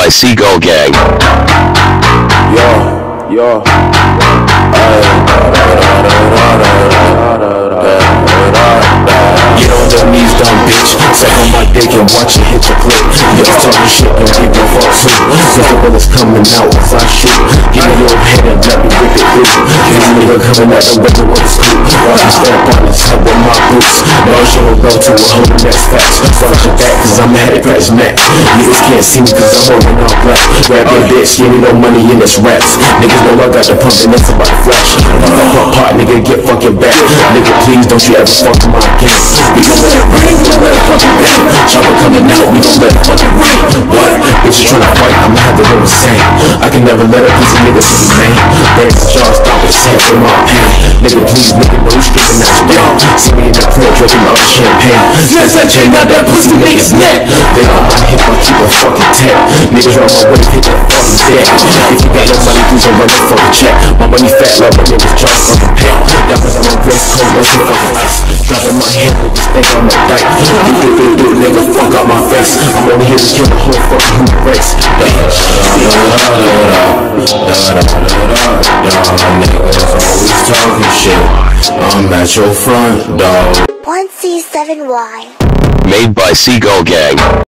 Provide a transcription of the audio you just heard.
by Seagull Gang. Yo, yo. Get on your knees, dumb bitch. Suck on my dick and watch it hit the clip. Yo, talking shit, don't give no fuck too. Cause the bullets coming out as I shoot. Give me your head and let me rip it through. This nigga coming out the window of the scoop. Watch Will go to a whole next facts. Watch your back cause I'm at it, crash neck. Niggas can't see me cause I'm holding all black. Rap your bitch, give me no money in this raps. Niggas know I got the pump and it's about flash. Fuck my part, nigga, get fucking back. Nigga, please don't you ever fuck my game. We gon' let it rain, we gon' let it fucking rain. Chopper coming out, we gon' let it fucking rain. What? Bitches tryna fight, I'ma have to go insane. I can never let a piece of nigga see me man. A jaw, stop it, say for my pain. Nigga, please, nigga, no stripping your down. See me in the crib, drinking the champagne. Snatch that chain out that pussy nigga's neck. They on my hip, I keep a fucking tap. Niggas run my way, hit that fucking deck. If you got no money, please don't run that fucking check. My money fat, love my niggas drop fucking. That was on my wrist, cold, no shit fucking ice. Dropping my head, niggas think I'm a dyke. Do, do, do, do, nigga, fuck out my face. I'm only here to kill the whole fucking human race. Shit. I'm at your front, dog. 1C7Y. Made by Seagull Gang.